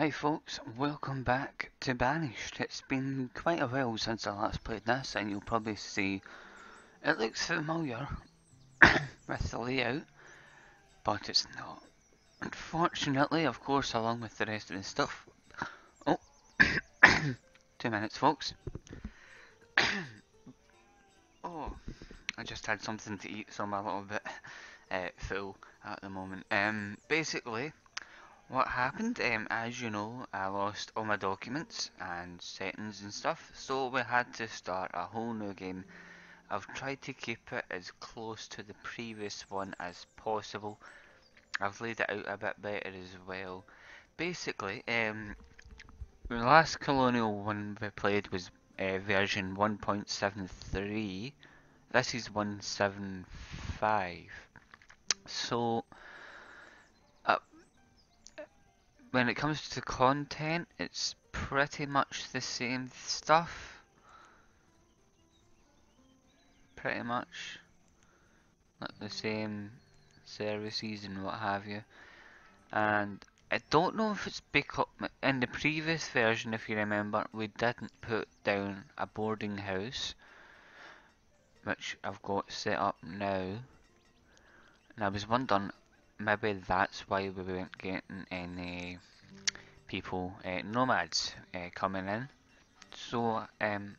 Hi folks, welcome back to Banished. It's been quite a while since I last played this and you'll probably see it looks familiar with the layout, but it's not. Unfortunately, of course, along with the rest of the stuff. Oh, two minutes folks. oh, I just had something to eat so I'm a little bit uh, full at the moment. Um, basically, what happened, um, as you know, I lost all my documents and settings and stuff, so we had to start a whole new game. I've tried to keep it as close to the previous one as possible. I've laid it out a bit better as well. Basically, um, the last Colonial one we played was uh, version 1.73. This is 1.75. So, when it comes to content, it's pretty much the same stuff. Pretty much. Like the same services and what have you. And I don't know if it's because in the previous version, if you remember, we didn't put down a boarding house, which I've got set up now. And I was wondering maybe that's why we weren't getting any people, uh, nomads, uh, coming in. So, um,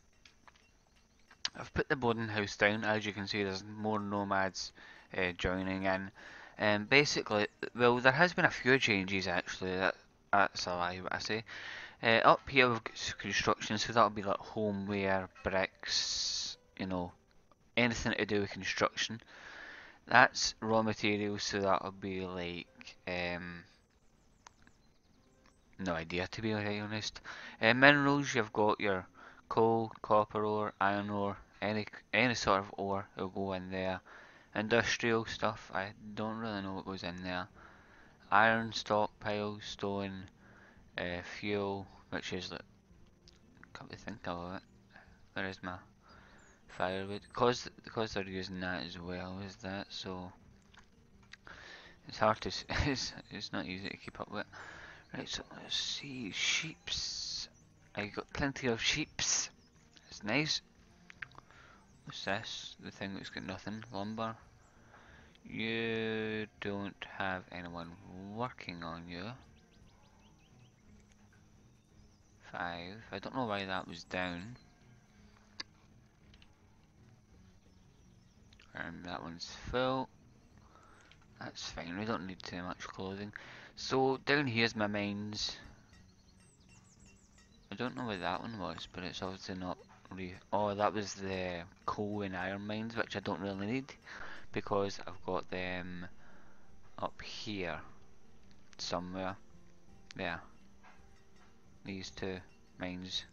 I've put the boarding house down. As you can see, there's more nomads uh, joining in. And um, basically, well, there has been a few changes actually. That that's a lie, what I say. Uh, up here we've got construction, so that'll be like homeware, bricks, you know, anything to do with construction. That's raw materials, so that'll be like, um, no idea to be honest. Uh, minerals, you've got your coal, copper ore, iron ore, any any sort of ore will go in there. Industrial stuff, I don't really know what goes in there. Iron stockpile, stone, uh, fuel, which is like, can't really think of it. Where is my firewood because because they're using that as well as that so it's hard to it's, it's not easy to keep up with. Right so let's see sheeps. I got plenty of sheeps. It's nice. What's this? The thing that's got nothing? Lumber? You don't have anyone working on you. Five. I don't know why that was down And that one's full. That's fine, we don't need too much clothing. So down here's my mines. I don't know what that one was, but it's obviously not re Oh, that was the coal and iron mines, which I don't really need. Because I've got them up here. Somewhere. There. These two mines.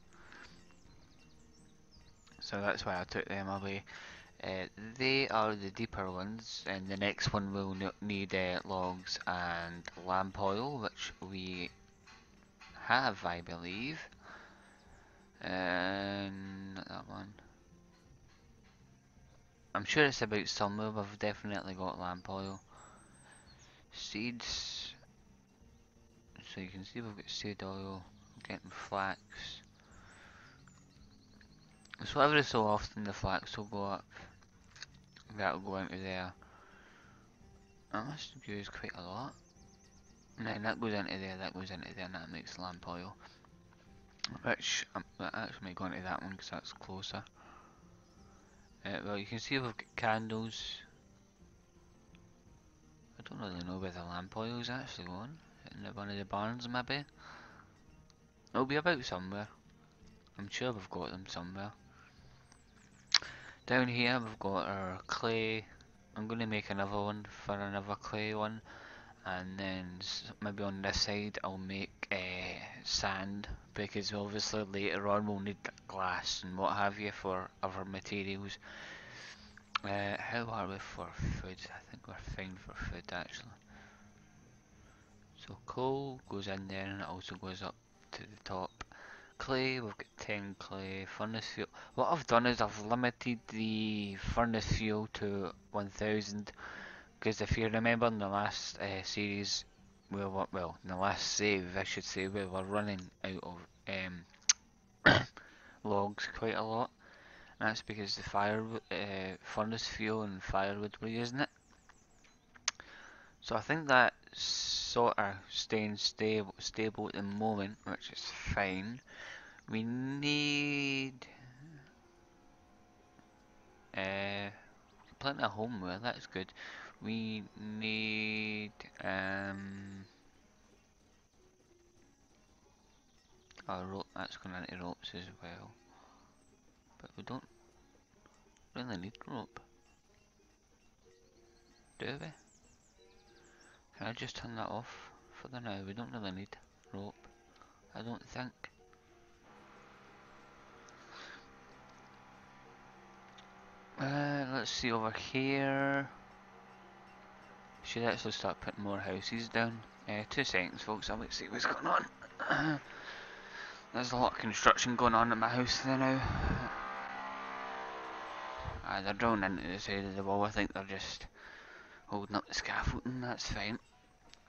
So that's why I took them away. Uh, they are the deeper ones, and the next one will need uh, logs and lamp oil, which we have, I believe. And that one. I'm sure it's about somewhere, but I've definitely got lamp oil. Seeds. So you can see we've got seed oil, getting flax. So every so often the flax will go up that'll go into there. That must used quite a lot. And then that goes into there, that goes into there, and that makes lamp oil. Which, um, that actually might go into that one because that's closer. Uh, well, you can see we've got candles. I don't really know where the lamp oil is actually going. In one of the barns, maybe? It'll be about somewhere. I'm sure we've got them somewhere. Down here we've got our clay. I'm going to make another one for another clay one. And then maybe on this side I'll make uh, sand because obviously later on we'll need glass and what have you for other materials. Uh, how are we for food? I think we're fine for food actually. So coal goes in there and it also goes up to the top clay, we've got 10 clay, furnace fuel. What I've done is I've limited the furnace fuel to 1000 because if you remember in the last uh, series we were, well, in the last save, I should say, we were running out of um, logs quite a lot. And that's because the fire, uh, furnace fuel and firewood were using it. So I think that sort of staying stable, stable at the moment, which is fine. We need uh, plenty of homeware, that's good. We need um oh rope that's gonna into ropes as well. But we don't really need rope. Do we? Can I just turn that off for the now? We don't really need rope. I don't think. Uh, let's see over here. Should actually start putting more houses down. Uh, two seconds folks, I'll see what's going on. There's a lot of construction going on at my house there now. Uh, they're drilling into the side of the wall, I think they're just holding up the scaffolding, that's fine.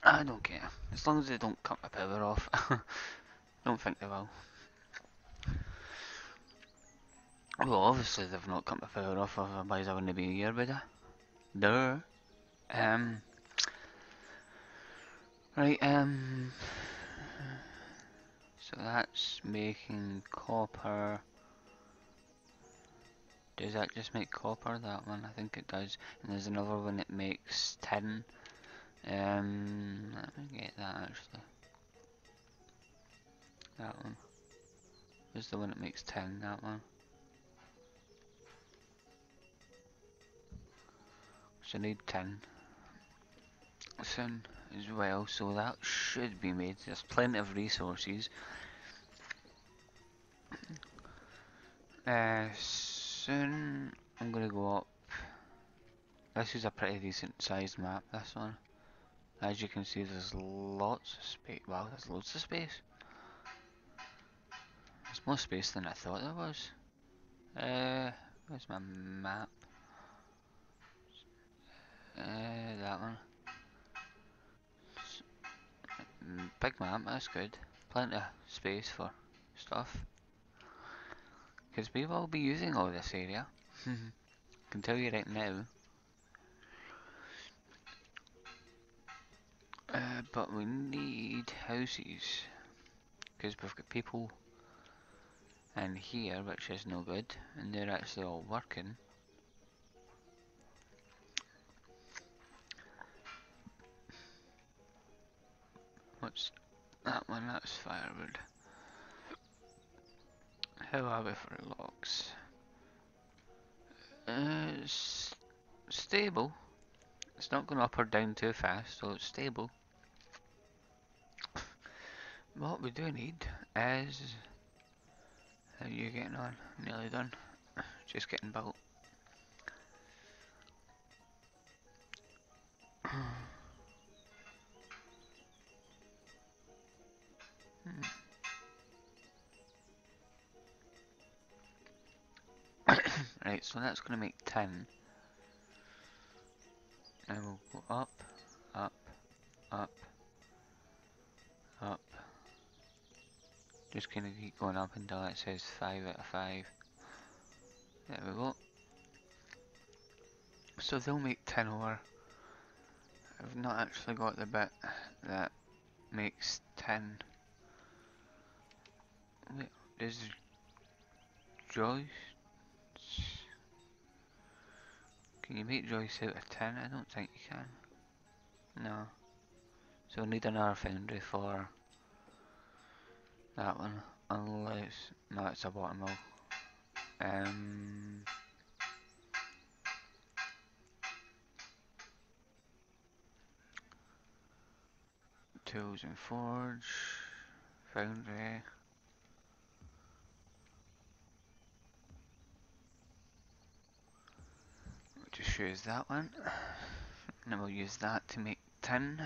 I don't care, as long as they don't cut my power off. don't think they will. Well, obviously they've not cut my power off, otherwise I wouldn't be here, would I? Duh. Um. Right, um. So that's making copper. Does that just make copper, that one? I think it does. And there's another one that makes tin. Um, let me get that actually. That one. Where's the one that makes tin? That one. So I need tin soon as well, so that should be made. There's plenty of resources. Uh, soon I'm gonna go up. This is a pretty decent sized map, this one. As you can see there's lots of space. Wow, there's loads of space. There's more space than I thought there was. Uh, where's my map? Uh, that one. Big map, that's good. Plenty of space for stuff. Because we will be using all this area. can tell you right now. Uh, but we need houses. Because we've got people in here, which is no good. And they're actually all working. What's that one? That's firewood. How are we for logs? Uh, stable. It's not going up or down too fast, so it's stable. What we do need is... How are you getting on? Nearly done. Just getting built. Hmm. right, so that's going to make tin. And we'll go up, up, up. Just to keep going up until it says 5 out of 5. There we go. So they'll make tin over. I've not actually got the bit that makes tin Wait, is Joyce. Can you make joists out of tin? I don't think you can. No. So we need another foundry for that one. Unless, no, it's a bottom mill. Um, tools and forge, foundry. just shows that one. And we'll use that to make tin.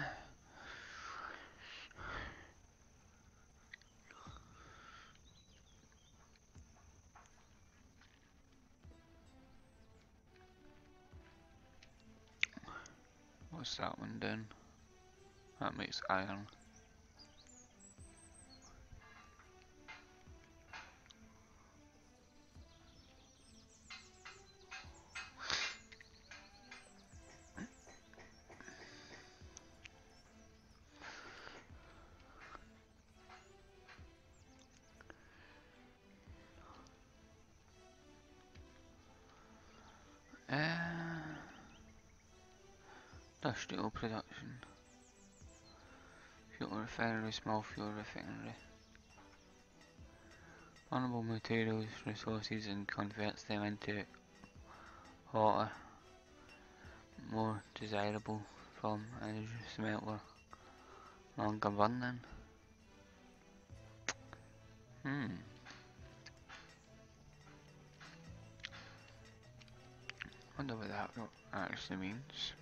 What's that one doing? That makes iron. Industrial production. Fuel refinery, small fuel refinery. Vulnerable materials, resources and converts them into hotter, more desirable from energy smelter. Longer burning. Hmm. Wonder what that actually means.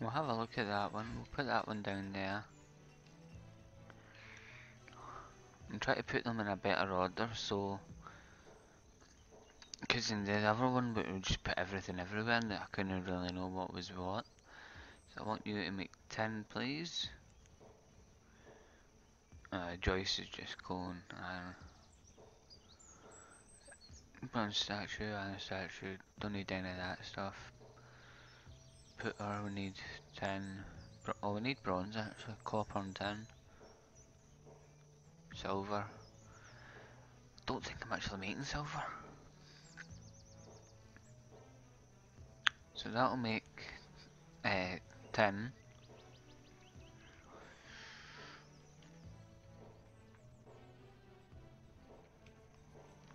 We'll have a look at that one. We'll put that one down there. And try to put them in a better order so because in the other one we would just put everything everywhere and I couldn't really know what was what. So I want you to make tin please. Uh, Joyce is just going, uh, bronze statue, iron statue, don't need any of that stuff. Put her, we need tin, oh we need bronze actually, copper and tin. Silver. Don't think I'm actually making silver. So that'll make uh, tin.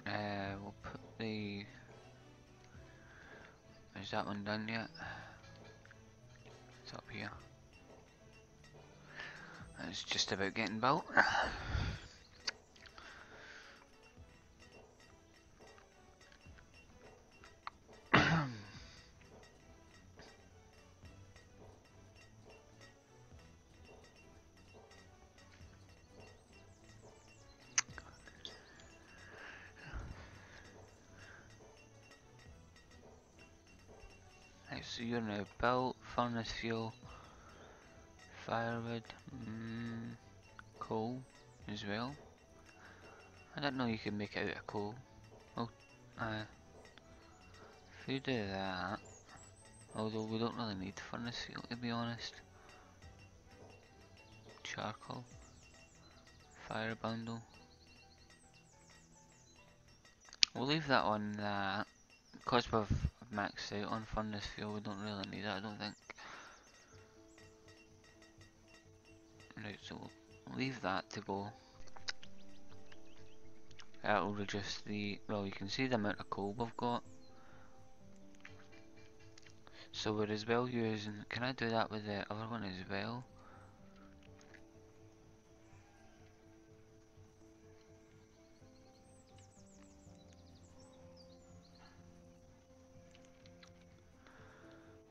Uh, we'll put the... Is that one done yet? It's just about getting built. So you're now built, furnace fuel, firewood, mm, coal as well. I don't know you can make it out of coal. Oh, uh, if you do that, although we don't really need furnace fuel to be honest. Charcoal, fire bundle. We'll leave that on that, because we've maxed out on furnace fuel, we don't really need it I don't think. Right, so we'll leave that to go. That'll reduce the, well you can see the amount of coal we've got. So we're as well using, can I do that with the other one as well?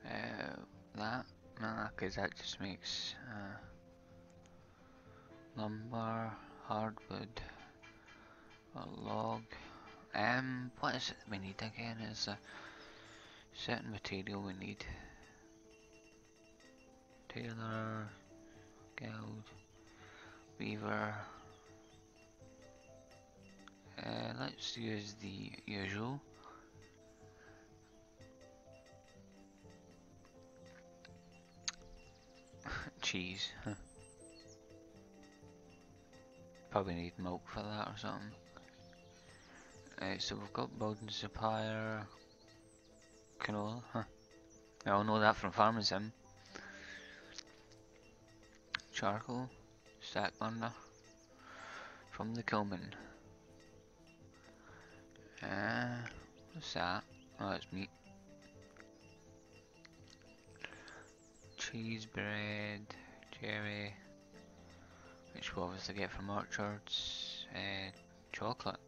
Uh, that? Nah, because that just makes lumber, hardwood, a log. Um, what is it we need again? Is a certain material we need. Tailor, guild, weaver. Uh, let's use the usual. cheese. Probably need milk for that or something. Uh, so we've got building supplier, canola. Huh. I all know that from Farming Sim. Charcoal, stack burner, from the Kilman. Uh, what's that? Oh, it's meat. cheese bread, cherry, which we obviously get from orchards, uh, chocolate.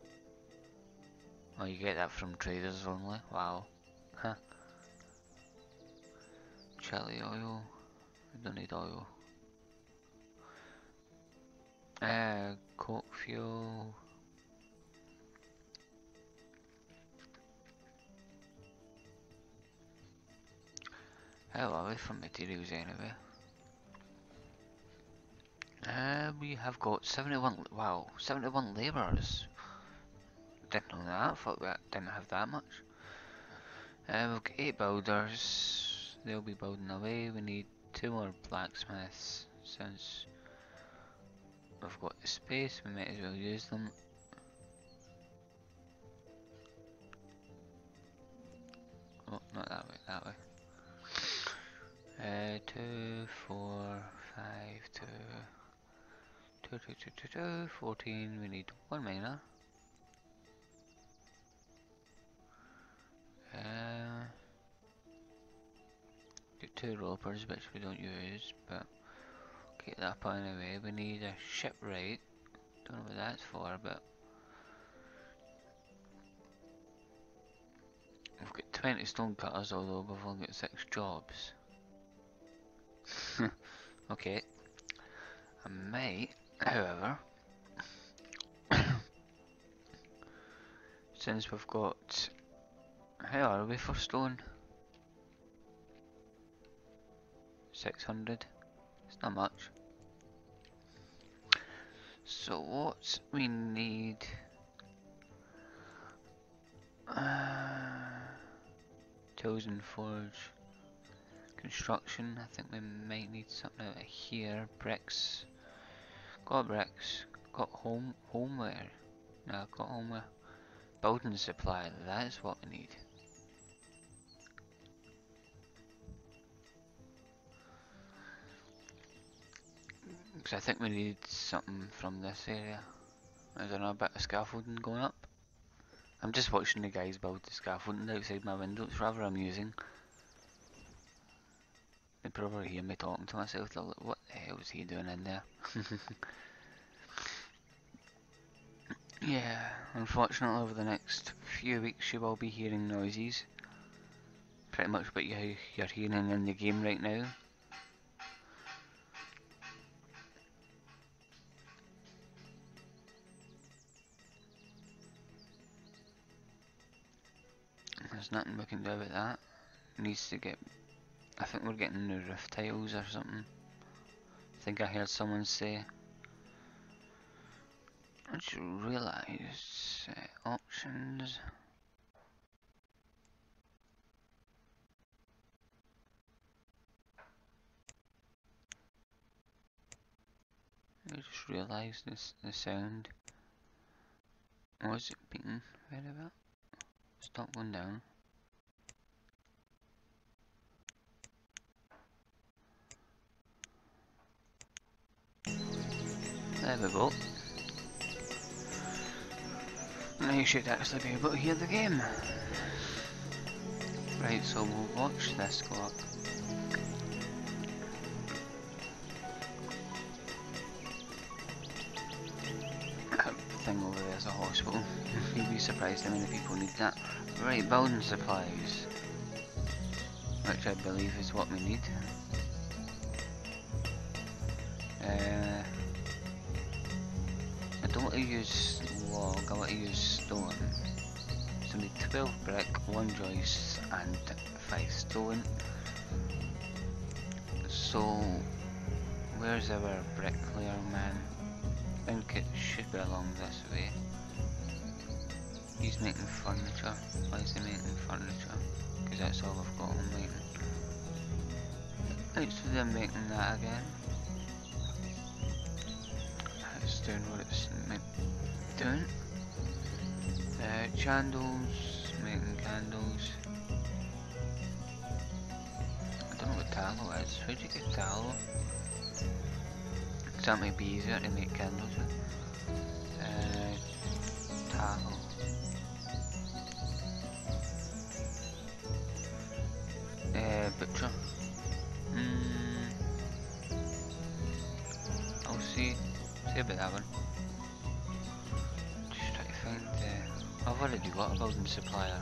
Oh, you get that from traders only? Wow. Huh. Chili oil. Don't need oil. Uh, coke fuel. How are we from materials anyway? We have got 71, wow, 71 labourers. Didn't know that, thought we didn't have that much. Uh, we've got 8 builders, they'll be building away. We need 2 more blacksmiths, since we've got the space, we might as well use them. Oh, not that way, that way. Uh, two, four, five, two, two, two, two, two, two, fourteen. We need one miner. Uh, get two ropers, which we don't use, but get that point away. We need a shipwright. Don't know what that's for, but we've got 20 stone cutters, although we've only got six jobs. okay. I may, however, since we've got, how are we for stone? 600, it's not much. So what we need, uh, tools and forge. Construction, I think we might need something out of here. Bricks. Got bricks. Got home homeware. No, got homeware. Uh, building supply, that's what we need. Because I think we need something from this area. I don't know, a bit of scaffolding going up. I'm just watching the guys build the scaffolding outside my window, it's rather amusing. They probably hear me talking to myself, they're like, what the hell is he doing in there? yeah, unfortunately over the next few weeks you will be hearing noises. Pretty much what you, you're hearing in the game right now. There's nothing we can do about that. needs to get I think we're getting new roof tiles or something. I think I heard someone say. I just realised uh, options. I just realised this the sound. Was it being right about? Stop going down. There. Now you should actually be able to hear the game. Right, so we'll watch this go up. Thing over there is a hospital. You'd be surprised how many people need that. Right, building supplies. Which I believe is what we need. Uh, don't want to use log, I want to use stone. So we need 12 brick, 1 joist and 5 stone. So, where's our bricklayer man? I think it should be along this way. He's making furniture. Why is he making furniture? Because that's all I've got on. Thanks for them making that again doing what it's doing. Uh, candles, making candles. I don't know what tallow is. Do you get tallow? Because that might be easier to make candles with. Uh, tallow. Already a building supplier.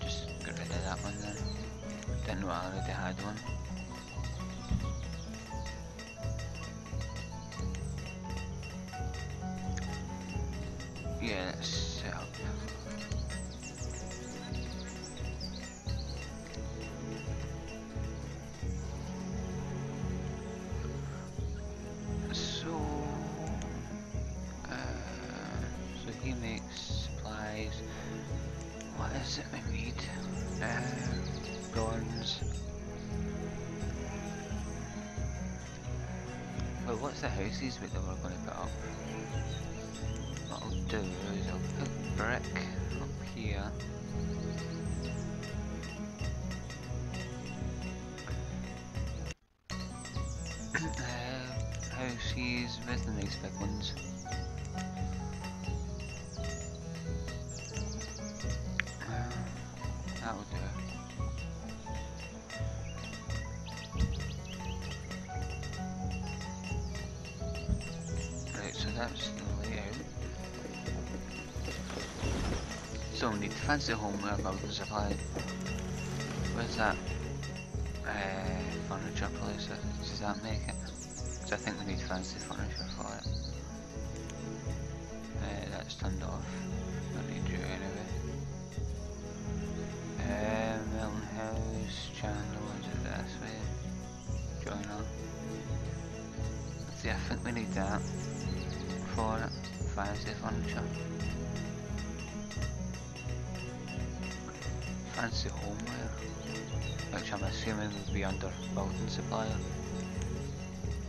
Just get rid of that one then. Didn't know I already had one. What's the houses with that we're going to put up? What I'll do is I'll put brick up here. uh, houses with the nice big ones. Fancy homeware building supply. Where's that? Uh, furniture place, does that make it? Because I think we need fancy furniture for it. Uh, that's turned off. Don't need you anyway. Uh, Milton House, channel, is it this way? Joiner. See, I think we need that for it. Fancy furniture. Fancy homeware. Which I'm assuming would be under building supplier.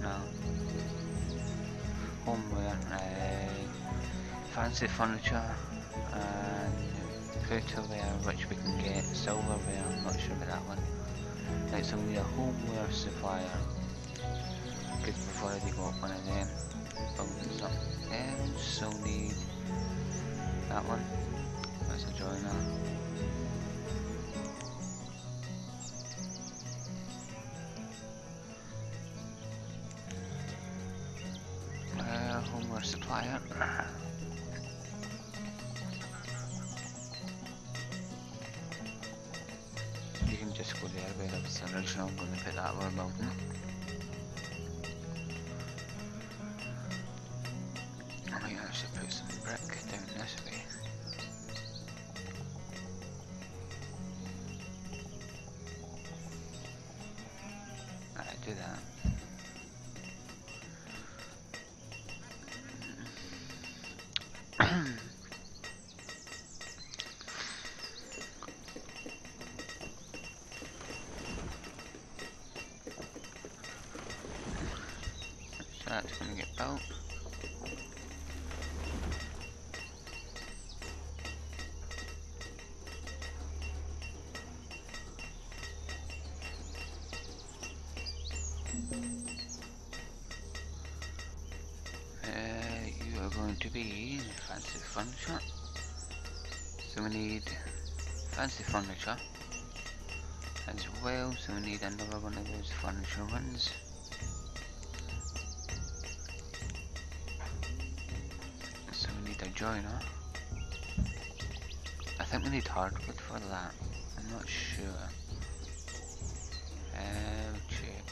No. Homeware, uh, fancy furniture, and footwear, which we can get. Silverware, I'm not sure about that one. Right, so we a homeware supplier. Because we've already got one of them. Building else, so need that one. That's a joiner. That's going to get built. We need fancy furniture as well. So we need another one of those furniture ones. So we need a joiner. I think we need hardwood for that. I'm not sure. Uh, check.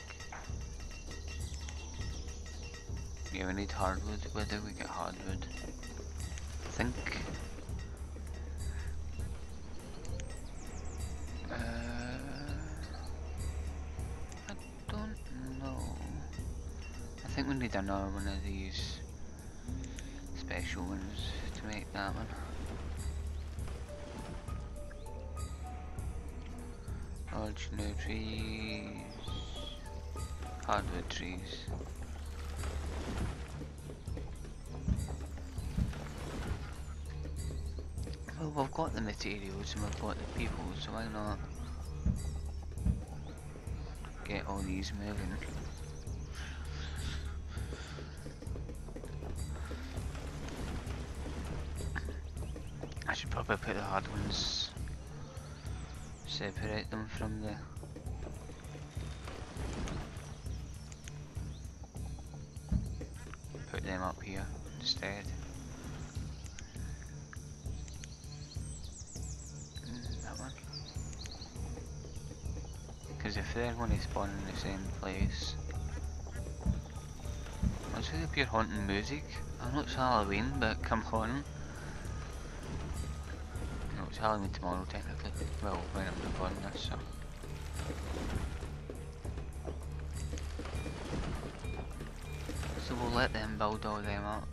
Yeah, we need hardwood. Where do we get hardwood? I think. New trees, hardwood trees. Well, we've got the materials and we've got the people, so why not get all these moving? I should probably put the hard ones, separate them from the put them up here instead. Mm, that one. Because if they're going to spawn in the same place, with the pure haunting music? I know it's Halloween, but come on. It's Halloween tomorrow technically. Well, when I'm recording this, so. So we'll let them build all them up.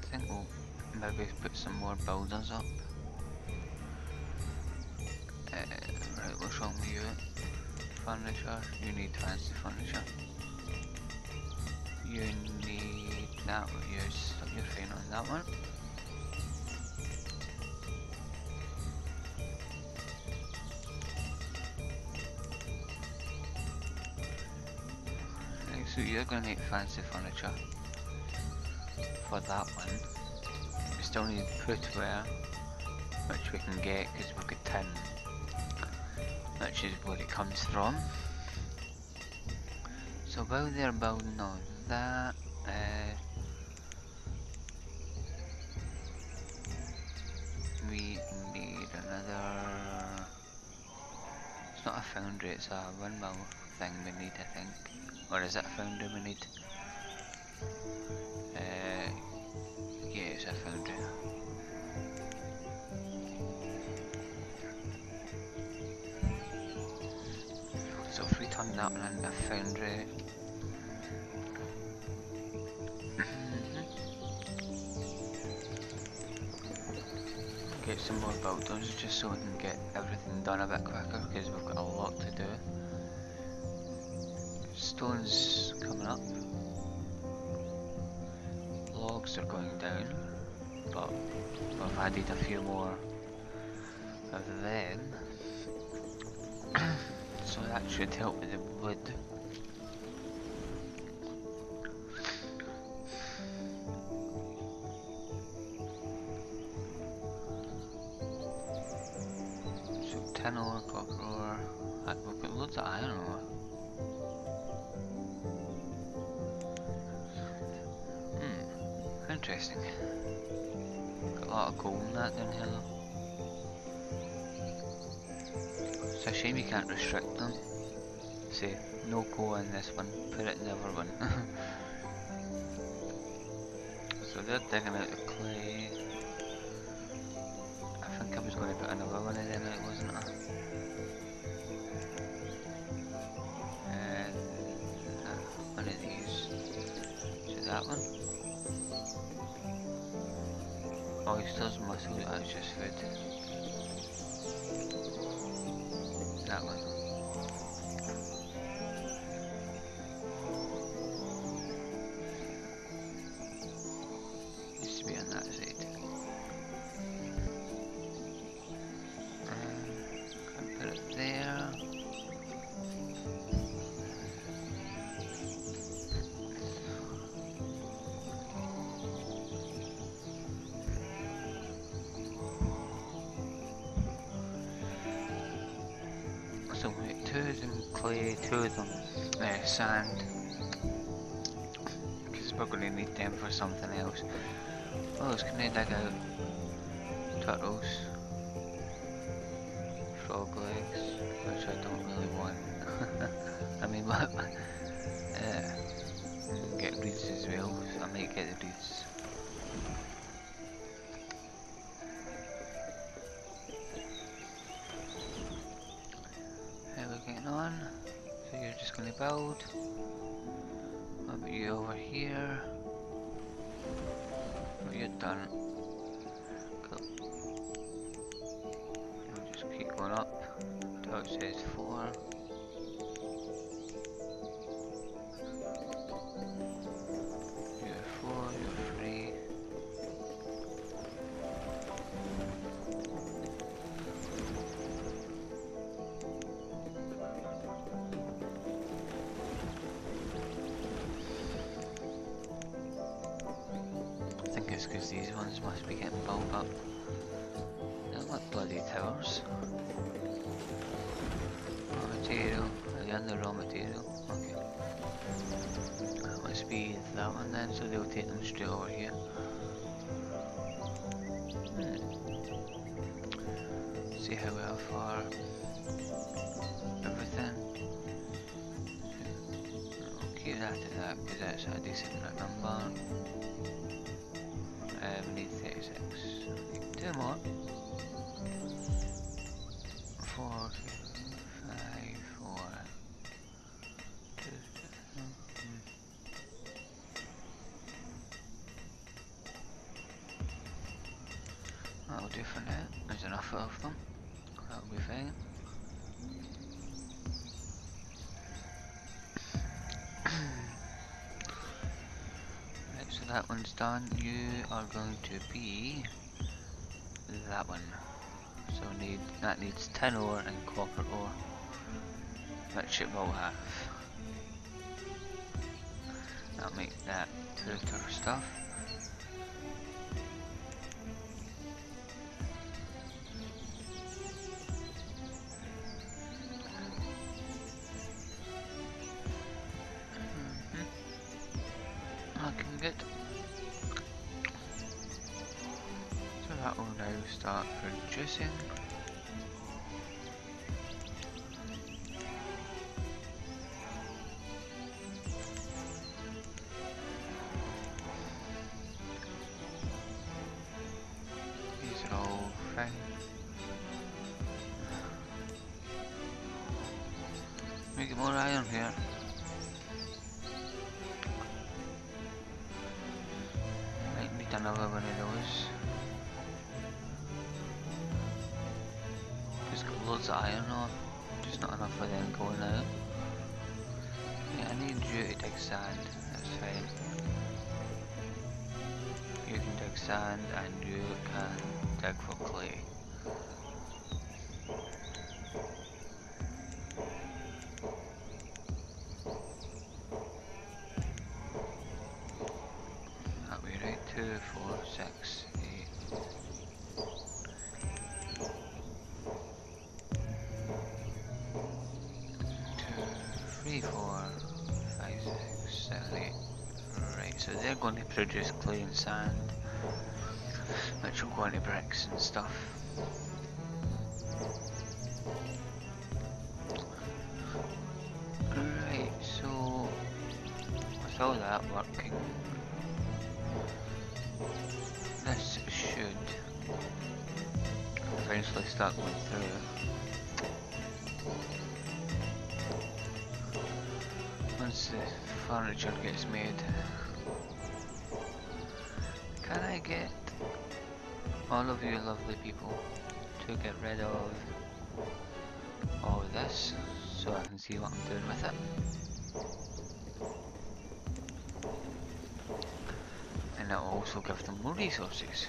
I think we'll maybe put some more buildings up. Uh, right, what's wrong with you? Furniture? You need fancy furniture. You need that one. You're, you're on that one. Right, so you're gonna need fancy furniture for that one. We still need footwear, which we can get because we've got tin, which is where it comes from. So while they're building that, foundry, it's a windmill thing we need, I think. Or is it a foundry we need? Uh, yeah, it's a foundry. So if we turn that one into a foundry. get some more builders just so we can get everything done a bit quicker because we've got a lot to do. Stones coming up. Logs are going down, but we've added a few more of them. so that should help with the wood. Say, no go in this one, put it in the other one. so they're digging out the clay. Them two of them sand. Because we're going to need them for something else. It's going to dig out turtles, frog legs, which I don't really want. I mean, what? Uh, get reeds as well, I might get the reeds. Build. What about you over here? Oh, you're done. Because these ones must be getting built up. They look like bloody towers. Raw material. They under raw material? Okay. That must be that one then, so they'll take them straight over here. Hmm. See how we have for everything. I'll keep that to that because that's a decent number. 36. Two more. Four, five, four. Two, mm. do for now. There's enough of them. That'll be fine. That one's done. You are going to be that one. So need that needs tin ore and copper ore. Which it will have. That'll make that filter stuff. That will now start producing. Two, four, six, eight. Two, three, four, five, six, seven, eight. Right, so they're going to produce clay and sand, which will go into bricks and stuff. Right, so with all that working, start going through. Once the furniture gets made, can I get all of you lovely people to get rid of all of this so I can see what I'm doing with it? And that will also give them more resources.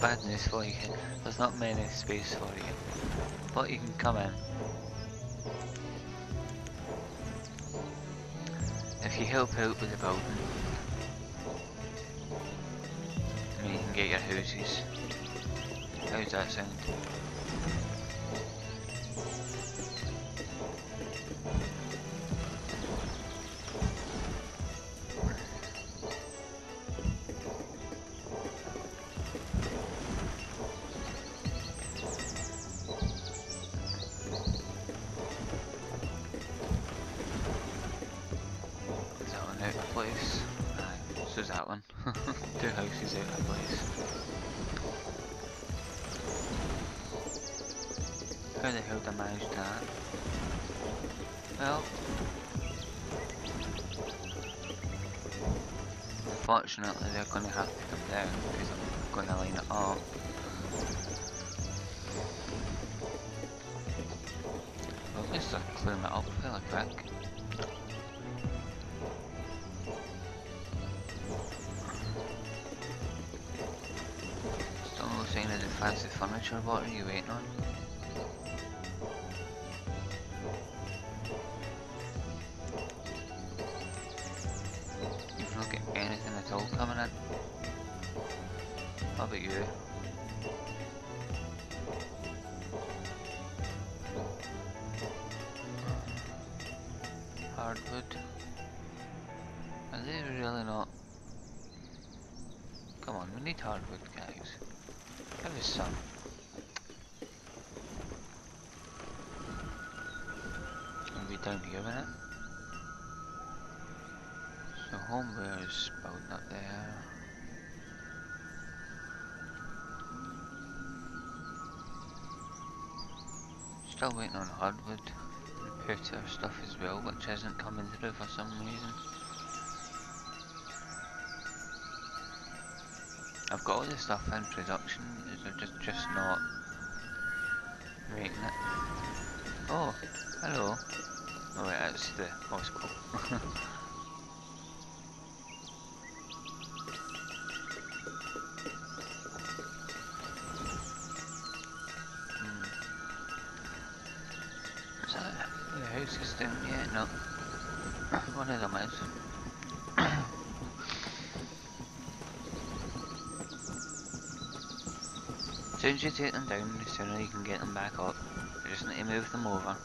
Bad news for you. There's not many space for you, but you can come in. If you help out with the building, you can get your houses. How's that sound? Place? Aye, so's that one. Two houses out of place. How the hell did I manage that? Well... Unfortunately they're gonna have to come down because I'm gonna line it up. At least I clear it up fairly quick. What are you waiting on? Homeware is building up there. Still waiting on hardwood. Repair stuff as well, which isn't coming through for some reason. I've got all this stuff in production, they're just, just not making it. Oh, hello. Oh wait, that's the hospital. You take them down, the sooner you can get them back up. You just need to move them over.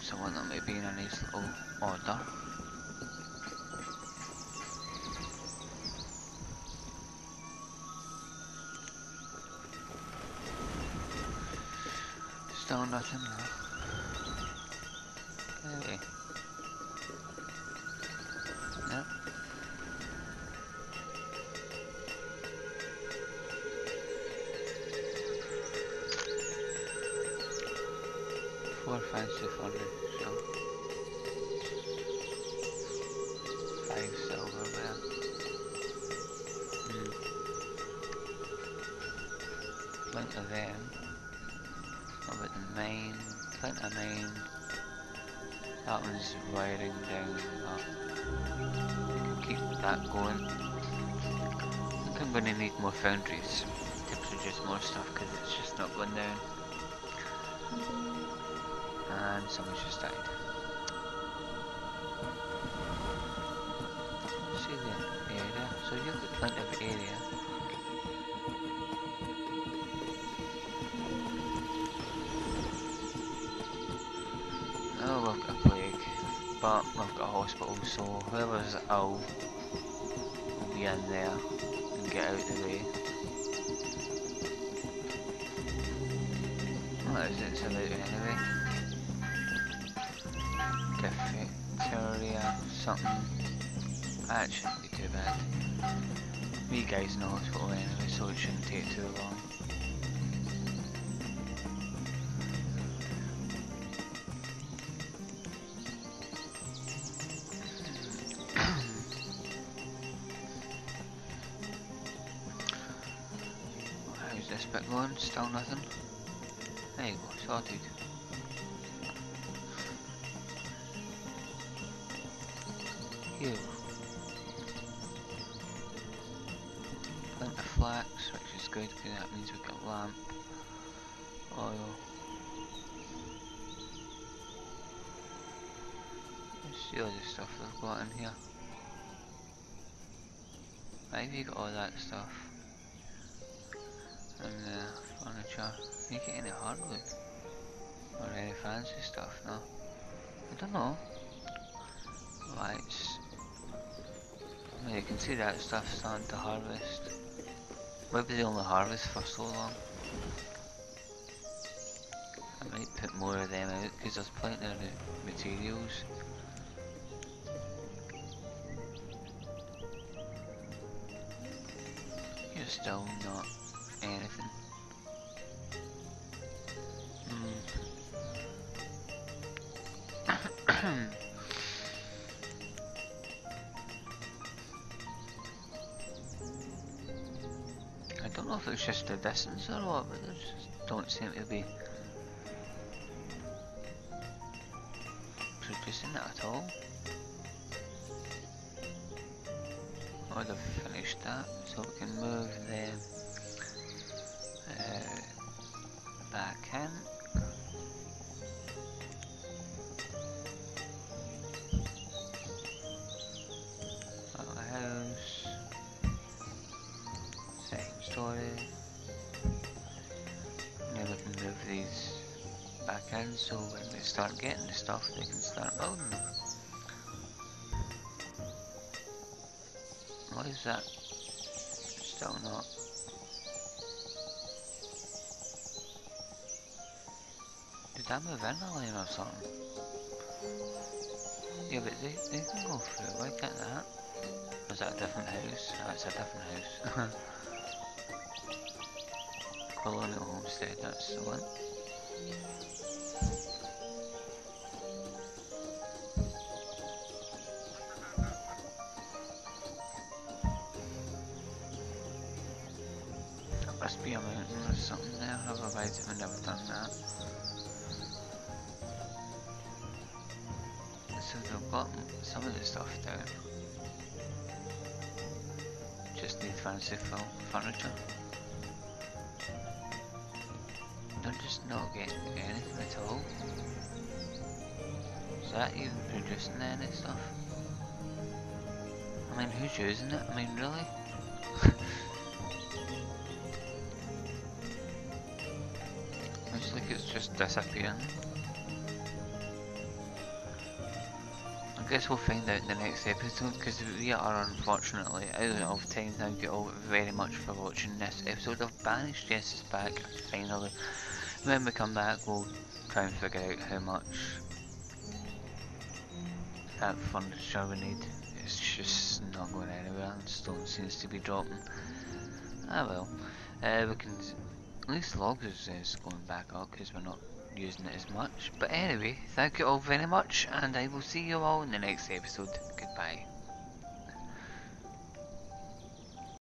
So I want them to be in a nice little order. Fancy funded, so five silverware. Hmm. Plenty of them. What about the main? Plenty of main. That one's wiring down can keep that going. I think I'm gonna need more foundries to produce more stuff because it's just not going down. And someone's just died. See the area? So you've got plenty of area. Oh, we've got a plague, but we've got a hospital, so whoever's ill will be in there and get out of the way. What is it? It's about anyway. Something. That shouldn't be too bad. Me guys in the hospital anyway, so it shouldn't take too long. How's this bit going? Still nothing? There you go, sorted. Good because that means we've got lamp, oil. Let's see all the stuff they've got in here. Maybe you got all that stuff. And the furniture. You get any hardwood? Or any fancy stuff, no? I don't know. Lights. You can see that stuff starting to harvest. Maybe they only harvest for so long. I might put more of them out because there's plenty of materials. You're still not anything. Hmm. know if it's just the distance or what, but there just don't seem to be producing it at all. I'd have finished that, so we can move them uh, back in. The they can start building them. What is that? Still not. Did I move in a lane or something? Yeah, but they, they can go through, why can't that? Is that a different house? Oh, that's a different house. Colonial Homestead, that's the one. Must be mountain or something there, otherwise I've never done that. So they've got some of the stuff down. Just need fancy furniture. They're just not getting anything at all. Is that even producing any stuff? I mean, who's using it? I mean, really? Just disappearing. I guess we'll find out in the next episode because we are unfortunately out of time. Thank you all very much for watching this episode of Banished. Yes, back finally. When we come back, we'll try and figure out how much that furniture we need. It's just not going anywhere. Stone seems to be dropping. Ah well. Uh, we can least logs is, is going back up because we're not using it as much. But anyway, thank you all very much, and I will see you all in the next episode. Goodbye.